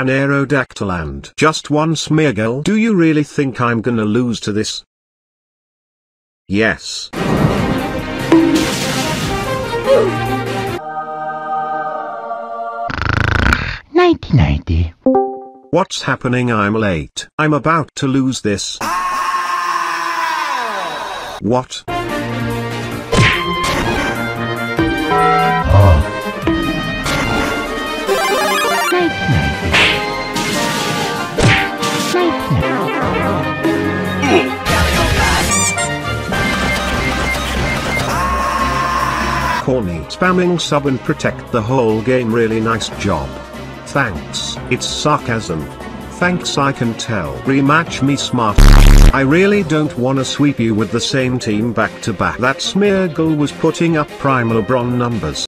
an Aerodactyl and just one Smeargle. Do you really think I'm gonna lose to this? Yes. Nighty nighty. What's happening? I'm late. I'm about to lose this. What? Nighty Corny. Spamming sub and protect the whole game really nice job. Thanks. It's sarcasm. Thanks I can tell. Rematch me smart. I really don't wanna sweep you with the same team back to back. That Smeargle was putting up prime LeBron numbers.